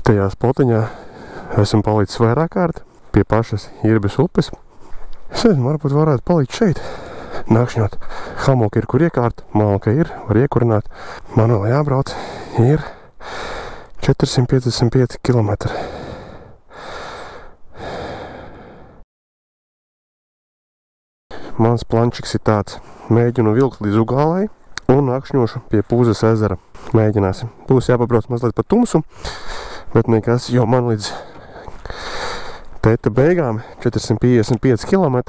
Šitajā spotiņā esmu palicis vairāk kārt pie pašas Irbes upes. Es nezinu, varbūt varētu palikt šeit. Nakšņot. Hamoka ir, kur iekārt, malka ir, var iekurināt. Man vēl jābrauc ir 455 km. Mans plančiks ir tāds. Mēģinu vilkt līdz Ugālai un nakšņošu pie Pūzes ezera. Mēģināsim. Būs jāpabrauc mazliet pa tumsu, bet nekas, jo man līdz teta beigām 455 km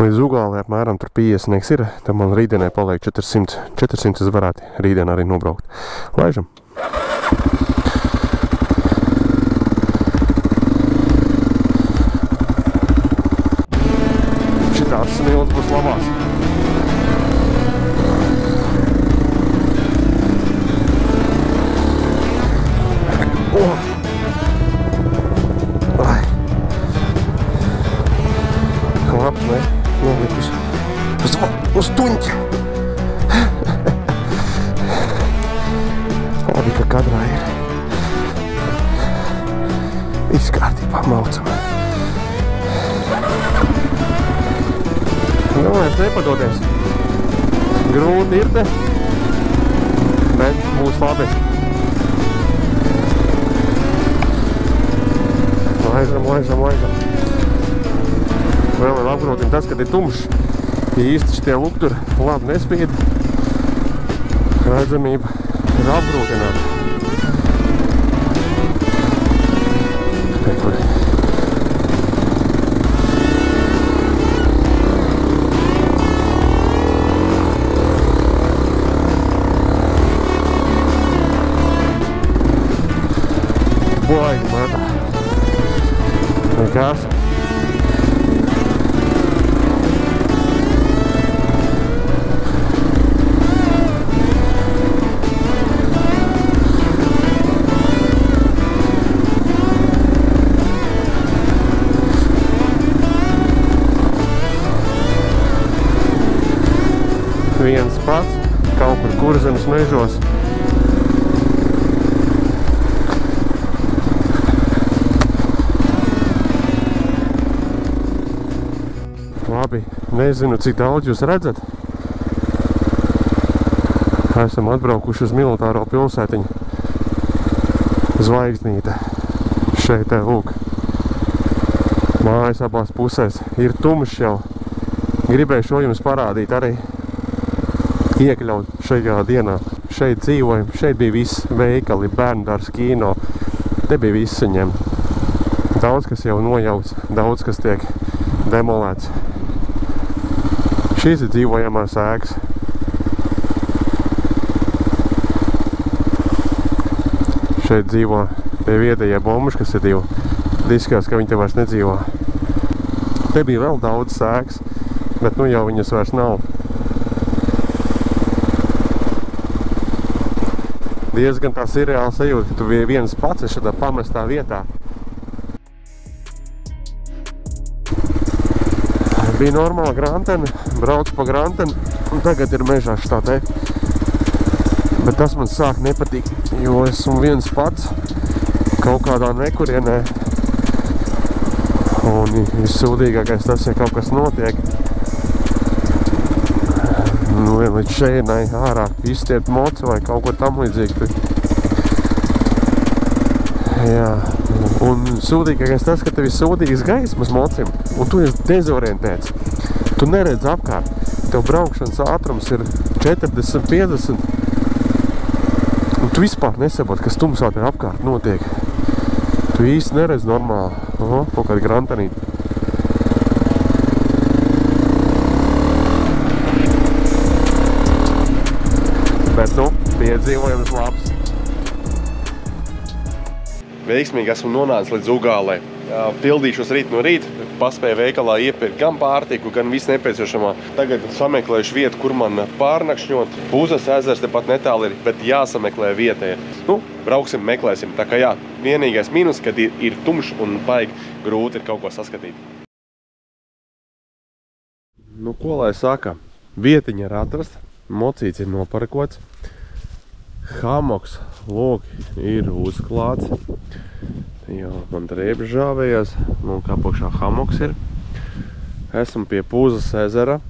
līdz Ugālē apmēram tur 50 ir, tad man rītdienai paliek 400, 400 es varētu rītdien arī nobraukt. Laižam! Šitās bet būs labi. Laižam, laižam, laižam. Vēl ir apgrūtina tas, kad ir tumšs. Īsti šitie lukturi labi nespīd. Redzamība ir apgrūtināta. Kurzemes mežos. Labi, nezinu, cik daudz jūs redzat. Esam atbraukuši uz militāro pilsētiņu. Zvaigznīte. Šeit te, lūk. Mājas abās pusēs. Ir tumšs jau. Gribēju šo jums parādīt arī iekļaut šajā dienā. Šeit dzīvojam, šeit bija viss veikali, bērndārs, kino. Te bija viss saņem. Daudz kas jau nojauts, daudz kas tiek demolēts. Šīs ir dzīvojamās ēkas. Šeit dzīvo tie vietējie bombuši, kas ir divi. Diskās, ka viņi te vairs nedzīvo. Te bija vēl daudz sēks, bet nu jau viņas vairs nav. Diezgan tā seriāla sajūta, ka tu viens pats šādā pamestā vietā. Bija normāla grantene, braucu pa granteni, un tagad ir mežā šitā te. Bet tas man sāk nepatīk, jo esmu viens pats kaut kādā nekurienē. Un vissūdīgākais tas, ja kaut kas notiek, nu, līdz šeinai ārā izstiept moci vai kaut ko tam līdzīgi. Jā, un sūdīgākais tas, ka tev ir sūdīgas gaismas mocim, un tu esi dezorientēts. Tu neredz apkārt. Tev braukšanas ātrums ir 40, 50. Un tu vispār nesaproti, kas tumsā tev apkārt notiek. Tu īsti neredz normāli. Oho, kaut kāda grantanīta. Bet, nu, piedzīvojums labs. Veiksmīgi esmu nonācis līdz Ugālē. Pildīšos rīt no rīta, paspēju veikalā iepirkt gan pārtiku, gan visu nepieciešamā. Tagad sameklējuši vietu, kur man pārnakšņot. Pūzes ezers tepat netāli ir, bet jāsameklē vietēja. Nu, brauksim, meklēsim. Tā kā jā, vienīgais minus, kad ir, ir tumšs un baigi grūti ir kaut ko saskatīt. Nu, ko lai saka? Vietiņa ir atrasta, mocīts ir noparkots. hamoks, lūk, ir uzklāts. Jo man drēbes žāvējās, nu kā apakšā hamoks ir. Esmu pie Pūzas ezera.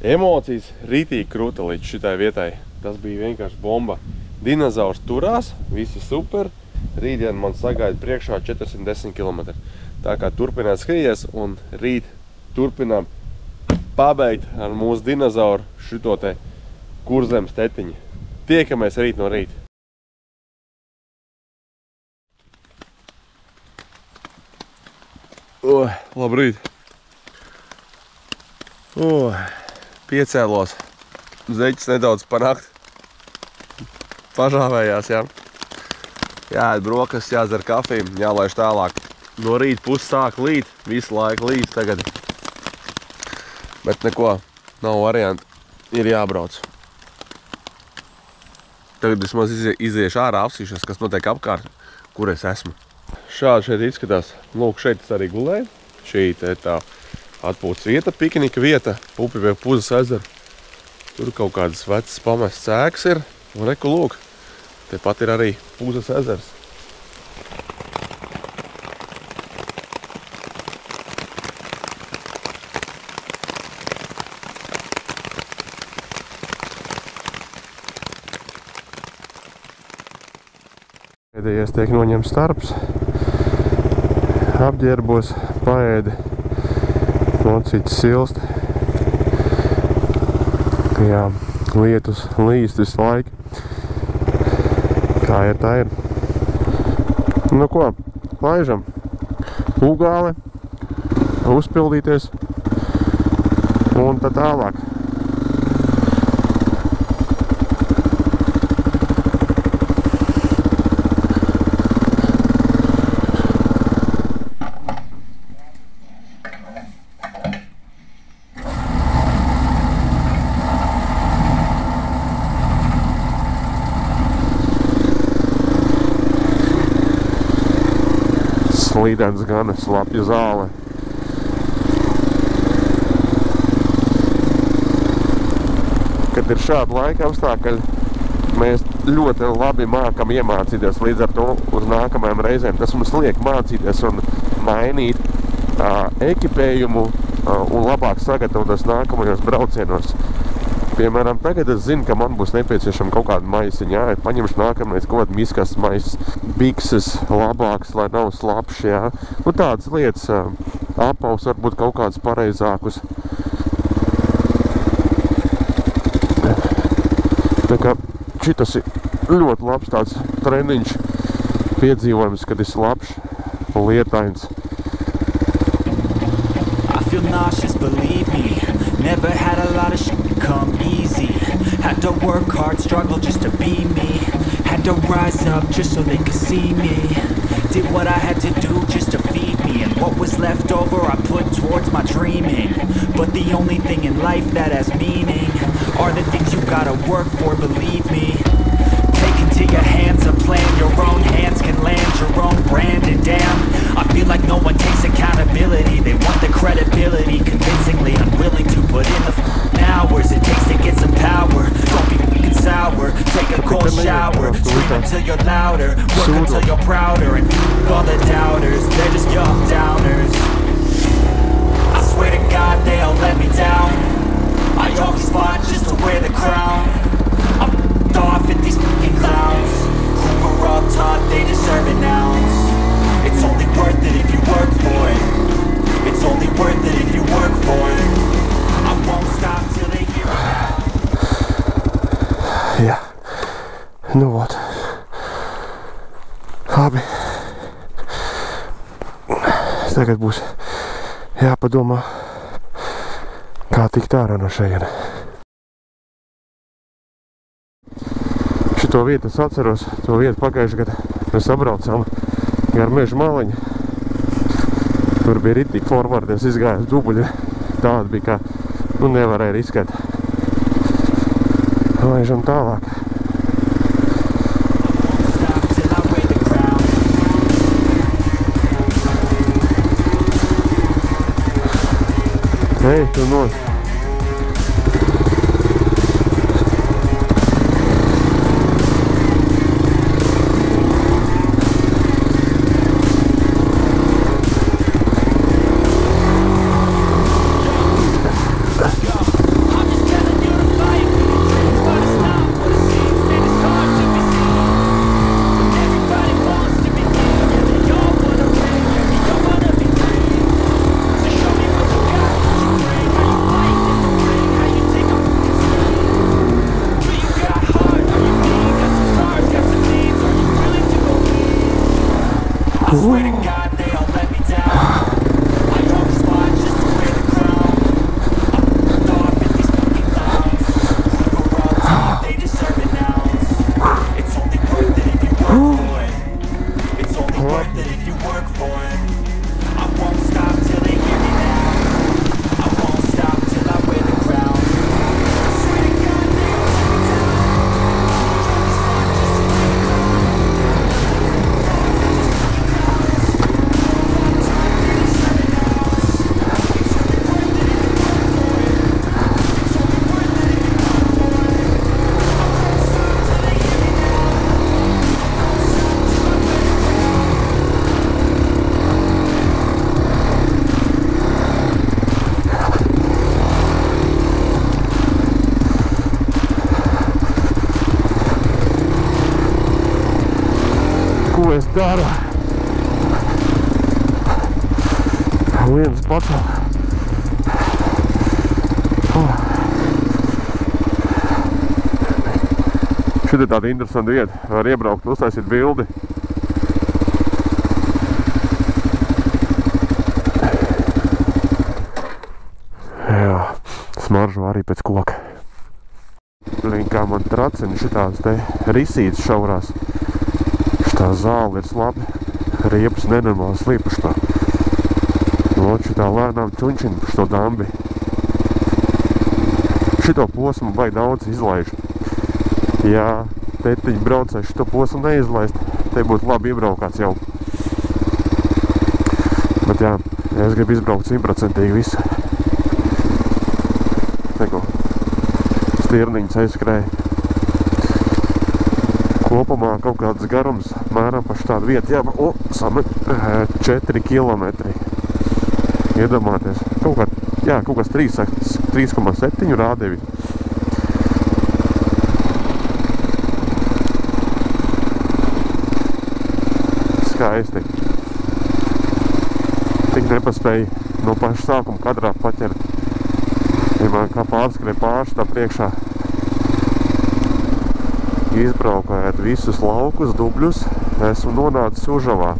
Emocijas rītīgi kruta līdz šitai vietai. Tas bija vienkārši bomba. Dinozaurs turās, visi super. Rītdien man sagaida priekšā 410 km. Tā kā turpināt skrieties un rīt turpinām pabeigt ar mūsu dinozauru šito te kurzemes tetiņu. Tiekamies rīt no rīta. Oh, labrīt! Oh, piecēlos. Zeķis nedaudz panakt. Pažāvējās, jā. Jāēd brokas, jāzer kafiju, jālaiž tālāk. No rīta puses sāk līt, visu laiku līt tagad. Bet neko, nav variantu. Ir jābrauc. Tagad vismaz iziešu ārā, apsīšos, kas notiek apkārt, kur es esmu. Šādi šeit izskatās. Lūk, šeit es arī gulēju. Šī te tā atpūtas vieta, piknika vieta, pupi pie Puzas ezera. Tur kaut kādas vecas pamestas ēkas ir. Un reku lūk, tepat ir arī Puzas ezers. Pēdējais tiek noņemts starps. Apģērbos, paēdi, nocīts silst. Jā, lietus līst visu laiku. Kā ir, tā ir. Nu ko, laižam. Ugāle, uzpildīties un tad tālāk. Slīdens gan slapja zāle. Kad ir šāda laika apstākļi, mēs ļoti labi mākam iemācīties līdz ar to uz nākamajām reizēm. Tas mums liek mācīties un mainīt uh, ekipējumu uh, un labāk sagatavoties nākamajos braucienos. Piemēram, tagad es zinu, ka man būs nepieciešama kaut kāda maisiņa. Jā, paņemšu nākamreiz kaut kādu miskas maisis, bikses labāks, lai nav slapš, jā. Nu, tādas lietas, apaus varbūt kaut kādus pareizākus. Tā kā šitas ir ļoti labs tāds treniņš piedzīvojums, kad ir slapš un lietains. I feel nauseous, believe me. Never had a lot of shit come easy. Had to work hard, struggle just to be me. Had to rise up just so they could see me. Did what I had to do just to feed me. And what was left over, I put towards my dreaming. But the only thing in life that has meaning are the things you gotta work for, believe me. Take into your hands a plan, your own hands can land your own brand. And damn, I feel like no one takes accountability. They want the credibility, convincingly unwilling to put in the hours it takes to get some power. Don't be f***ing sour, take a cold shower, scream until you're louder, work until you're prouder, and all the doubters, they're just young downers. Jāpadomā, kā tikt ārā no šejiena. Šito vietu es atceros, to vietu pagājušajā gadā mēs sabraucām gar meža maliņu. Tur bija ritīgi forwardi, es izgāju uz dubuļu. Tāda bija kā, nu nevarēja riskēt. Laižam tālāk. É isso, nossa. I Daru? Viens pats. Oh. Šī ir tāda interesanta vieta. Var iebraukt, uztaisīt bildi. Jā, smaržo arī pēc koka. Link kā man tracina šitās te risītes šaurās. Šitā zāle ir slaba. Riepas nenormāli slīpuši tā. Lūdzu, šitā lēnām čunčina pa šo dambi. Šito posmu vai daudz izlaiž. Ja tetiņi braucē šito posmu neizlaist, te būtu labi iebraukāts jau. Bet jā, es gribu izbraukt simtprocentīgi visu. Neko. Stirniņas aizskrēja kopumā kaut kāds garums mēram pa štādu vietu jāba, o, samet 4 km. Iedomāties, kaut kā, jā, kaut kas 3,7 rādīja. Skaisti. Tik nepaspēja no paša sākuma kadrā paķert. Man kā pārskrēja pārši tā priekšā izbraukājot visus laukus, dubļus, esmu nonācis Užavā.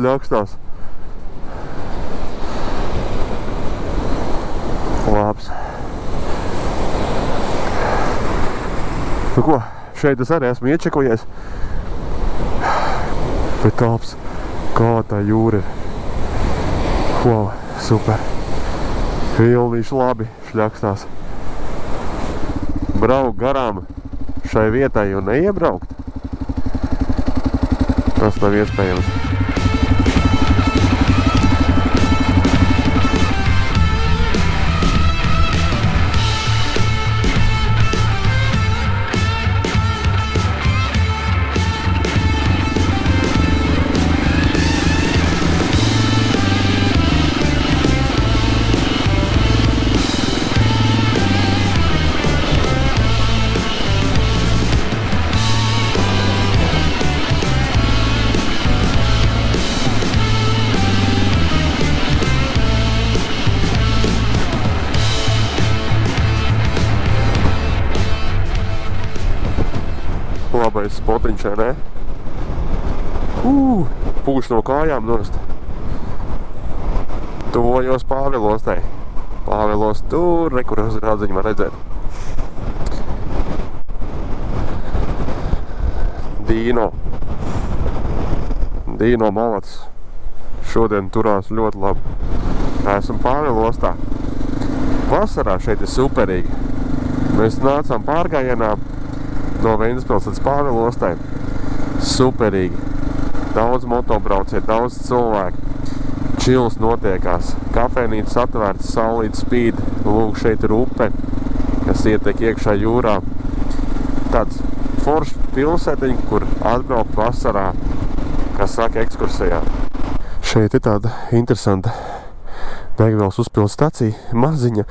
Šļakstās. Labs. Nu ko, šeit es arī esmu iečekojies. Bet labs, kā tā jūra ir. Wow, super. Vilnīši labi šļakstās. Braukt garām šai vietai un neiebraukt. Tas nav iespējams. Spotiņš, vai ne? Ū, pūš no kājām nost. Tuvojos Pāvilostai. Pāvilos tur, re, kur radziņu var redzēt. Dīno. Dīno malacis. Šodien turās ļoti labi. Esam Pāvilostā. Vasarā šeit ir superīgi. Mēs nācām pārgājienā no Ventspils līdz Pāvilostai. Superīgi. Daudz motobrauciet, daudz cilvēku. čils notiekās. Kafejnīcas atvērts, saulīt spīd, lūk, šeit ir upe, kas ietek iekšā jūrā. Tāds foršs pilsētiņa, kur atbraukt vasarā, kas saka, ekskursijā. Šeit ir tāda interesanta degvielas uzpildes stacija, maziņa,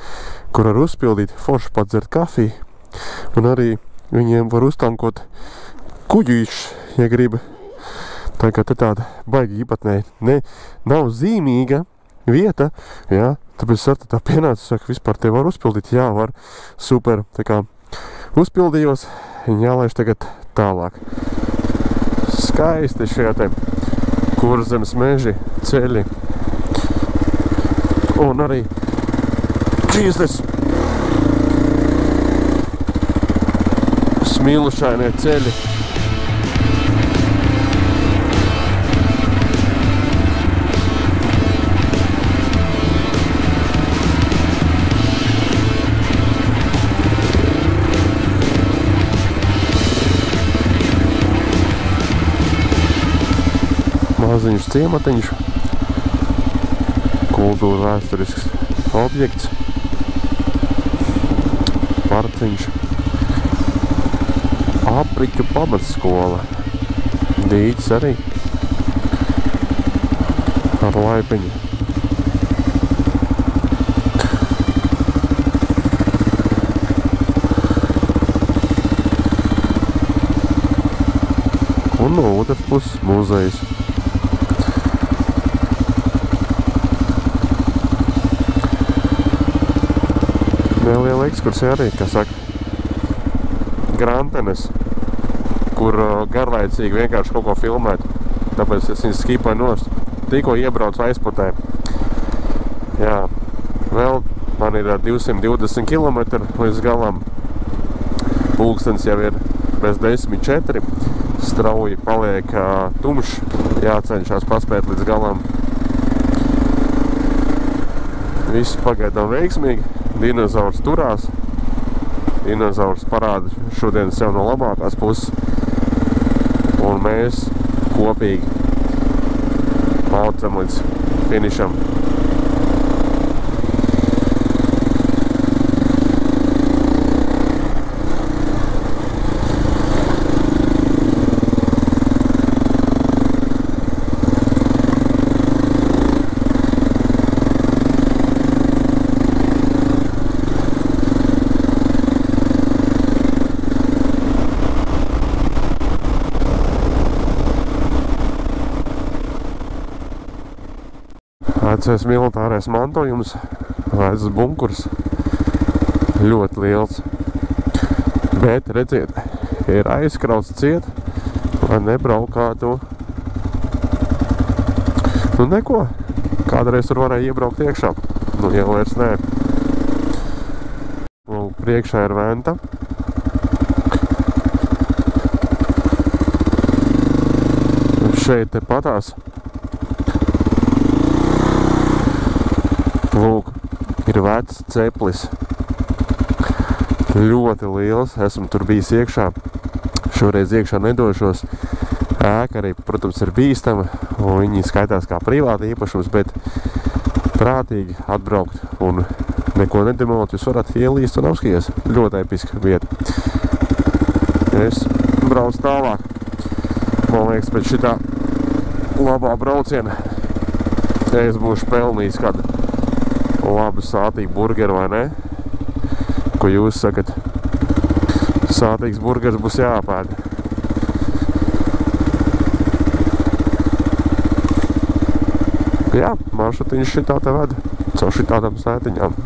kur var uzpildīt forši padzert kafiju, un arī viņiem var uztankot kuģīšus, ja grib. Tā kā te tāda baigi īpatnēji, ne, nav zīmīga vieta, jā, tāpēc ar tā pienāca, saka, vispār te var uzpildīt, jā, var, super, tā kā uzpildījos, jālaiž tagad tālāk. Skaisti šie te kurzemes meži, ceļi, un arī šīs smilšainie ceļi. Maziņš ciematiņš. Kultūra vēsturisks objekts, parciņš, apriķu pamatskola, dīķis arī ar laipiņu. Un no otras puses muzejs. neliela ekskursija arī, kas saka, Grantenes, kur uh, garlaicīgi vienkārši kaut ko filmēt. Tāpēc es viņas skipoju nost. Tikko iebraucu aizputē. Jā, vēl man ir 220 km līdz galam. Pulkstens jau ir bez 10.4. Strauji paliek uh, tumšs. Jācenšas paspēt līdz galam. Viss pagaidām veiksmīgi dinozaurs turās. Dinozaurs parāda šodien sev no labākās puses. Un mēs kopīgi maucam līdz finišam. Vecais militārais mantojums, vecas bunkurs, ļoti liels. Bet, redziet, ir aizkrauts ciet, lai nebraukātu. Nu neko, kādreiz tur varēja iebraukt iekšā, nu jau vairs nē. Nu, priekšā ir venta. Šeit te patās Lūk, ir vecs ceplis. Ļoti liels. Esmu tur bijis iekšā. Šoreiz iekšā nedošos. Ēka arī, protams, ir bīstama. Un viņi skaitās kā privāta īpašums, bet prātīgi atbraukt un neko nedemolot. Jūs varat ielīst un apskaties. Ļoti episka vieta. Es braucu tālāk. Man liekas, pēc šitā labā brauciena es būšu pelnījis kādu labu sātīgu burgeru, vai ne? Ko jūs sakat? Sātīgs burgers būs jāpēd. Jā, maršrutiņš šitā te ved, caur šitādām sētiņām.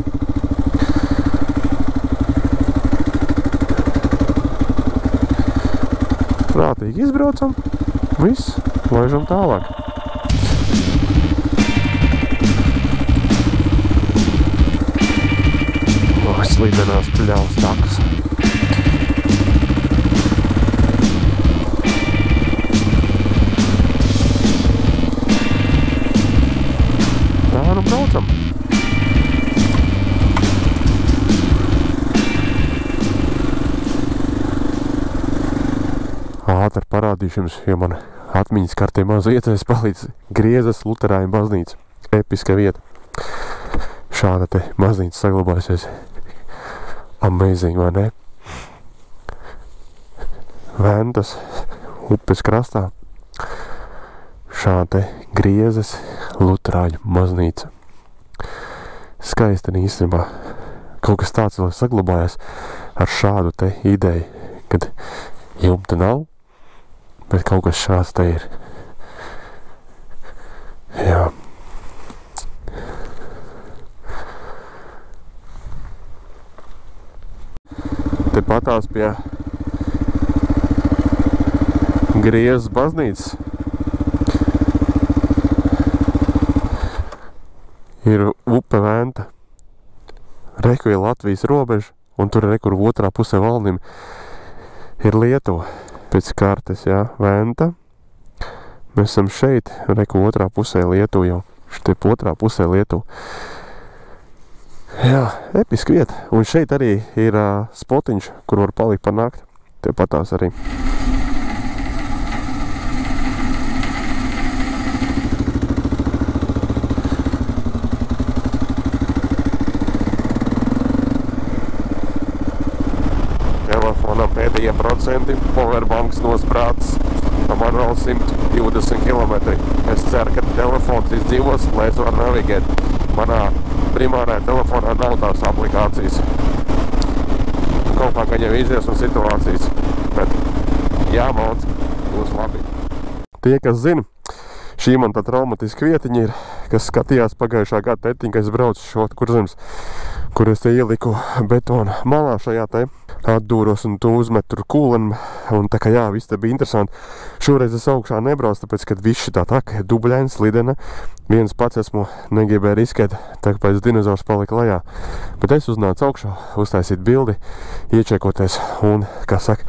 Prātīgi izbraucam, viss, laižam tālāk. Slidenās pļaus takas. Tā nu braucam. Ātri parādīšu jums, jo man atmiņas kartē maz iecēs palīdz griezas luterāņu baznīca. episka vieta. Šāda te maznīca saglabājusies. Amazing, vai ne? Ventas upes krastā. Šāda griezes lutrāņu maznīca. Skaista īstenībā. Kaut kas tāds vēl saglabājās ar šādu te ideju, kad jumta nav, bet kaut kas šāds te ir. Jā. Te patās pie griezes baznīcas ir upe Venta. Reku ir Latvijas robeža, un tur rekur otrā pusē valnim ir Lietuva. Pēc kartes, jā, Venta. Mēs esam šeit, reku otrā pusē Lietuva jau. Šeit otrā pusē Lietuva. Jā, episki vieta. Un šeit arī ir uh, spotiņš, kur var palikt par nakti. Te patās arī. Telefonam pēdējie procenti, powerbanks nosprāts. Man vēl 120 km. Es ceru, ka telefons izdzīvos, lai es varu navigēt. Manā primārajā telefonā nav tās aplikācijas. Kaut kā viņam izies no situācijas. Bet jāmauc, būs labi. Tie, kas zina, šī man tā traumatiska vietiņa ir, kas skatījās pagājušā gada tetiņa, kad es braucu šo kurzems, kur es te ieliku betonu malā šajā te atdūros un tu uzmet tur kūleni, un tā kā jā, viss te bija interesanti. Šoreiz es augšā nebraucu, tāpēc, kad viss šitā taka ir dubļaina, slidena, viens pats esmu negribēju riskēt, tā kā pēc dinozaurs palika lejā. Bet es uznācu augšā, uztaisīt bildi, iečekoties un, kā saka,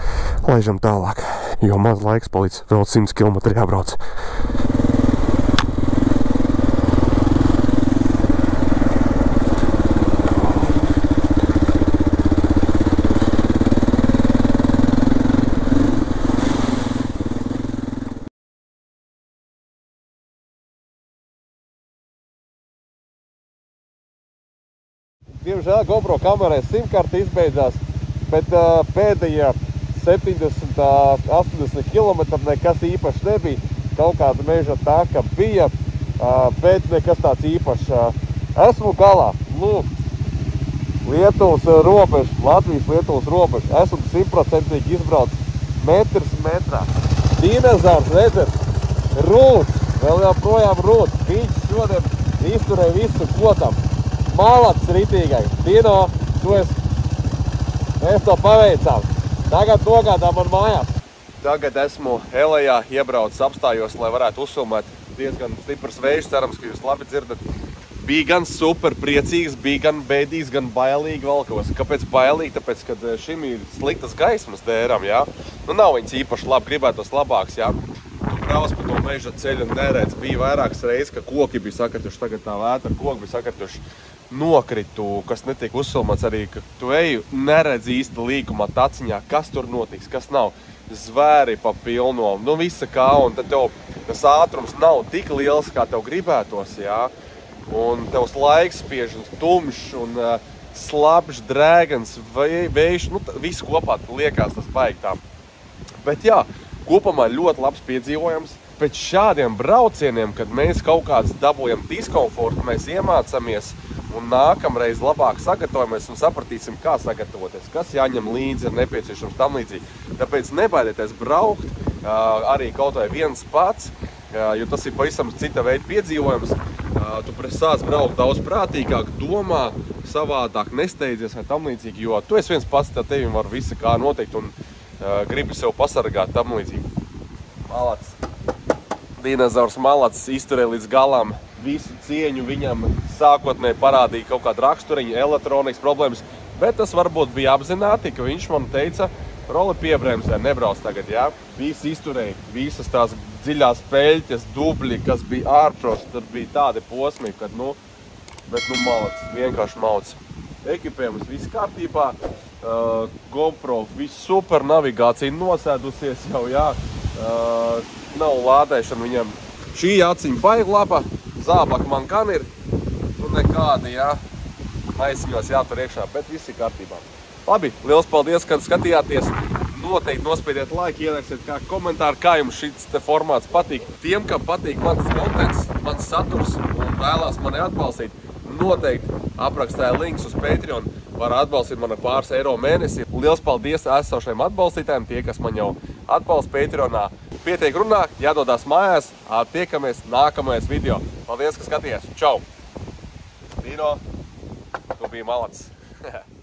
laižam tālāk, jo maz laiks palicis, vēl 100 km jābrauc. Diemžēl GoPro kamerai simkārta izbeidzās, bet uh, pēdējie 70, uh, 80 km nekas īpašs nebija. Kaut kāda meža taka bija, uh, bet nekas tāds īpašs. Uh, esmu galā. Lūk, Lietuvas robeža, Latvijas-Lietuvas robeža. Esmu simtprocentīgi izbraucis metrs metrā. Dinozaurs, redzat, rūt, vēl joprojām rūt. Viņš šodien izturēja visu kotam. Malats ritīgai. Dino, tu esi, mēs to paveicām. Tagad nogādā man mājās. Tagad esmu Elejā iebraucis, apstājos, lai varētu uzfilmēt diezgan stiprs vējš. Cerams, ka jūs labi dzirdat. Bija gan super priecīgs, bija gan bēdīgs, gan bailīgi valkos. Kāpēc bailīgi? Tāpēc, ka šim ir sliktas gaismas dēram, jā. Nu, nav viņas īpaši labi, gribētos labāks, jā. Tu brauc pa to meža ceļu un neredz. Bija vairākas reizes, ka koki bija sakartuši, tagad tā vētra koki bija sakartuši nokritu, kas netiek uzfilmēts arī, ka tu eju, neredz īsti līkumā taciņā, kas tur notiks, kas nav. Zvēri pa pilno, nu visa kā, un tad tev tas ātrums nav tik liels, kā tev gribētos, jā. Un tevs laiks spiež un tumšs un uh, slapjš, drēgans, vējš, nu viss kopā liekas tas baigtām. Bet jā, kopumā ļoti labs piedzīvojums. Pēc šādiem braucieniem, kad mēs kaut kāds dabūjam diskomfortu, mēs iemācāmies un nākamreiz labāk sagatavojamies un sapratīsim, kā sagatavoties, kas jāņem līdzi, ir nepieciešams tam līdzīgi. Tāpēc nebaidieties braukt arī kaut vai viens pats, jo tas ir pavisam cita veida piedzīvojums. Tu sāc braukt daudz prātīgāk, domā savādāk, nesteidzies vai tam līdzīgi, jo tu esi viens pats, tad tevim var visi kā notikt un gribi sev pasargāt tam līdzīgi. Malats. Dinozaurs Malats izturēja līdz galam visu cieņu viņam sākotnēji parādīja kaut kādu raksturiņu, elektronikas problēmas, bet tas varbūt bija apzināti, ka viņš man teica, roli piebremzē, nebrauc tagad, jā. Visi izturēja, visas tās dziļās peļķes, dubļi, kas bija ārpros, tur bija tādi posmi, kad, nu, bet, nu, malacis, vienkārši mauc. Ekipējums viss kārtībā, uh, GoPro, viss super, navigācija nosēdusies jau, jā. Uh, nav lādēšana viņam. Šī aciņa baigi laba, zābaki man gan ir, nu nekādi, jā, maisiņos jātur iekšā, bet viss ir kārtībā. Labi, liels paldies, kad skatījāties. Noteikti nospiediet laiku, ieliksiet kā komentāru, kā jums šis te formāts patīk. Tiem, kam patīk mans kontents, mans saturs un vēlās mani atbalstīt, noteikti aprakstā ir links uz Patreon. Var atbalstīt mani pāris eiro mēnesi. Liels paldies esošajiem atbalstītājiem, tie, kas man jau atbalsta Patreonā. Pietiek runā, jādodas mājās, tiekamies nākamajās video. Paldies, ka skatījies. Čau! Dino, tu biji malacis.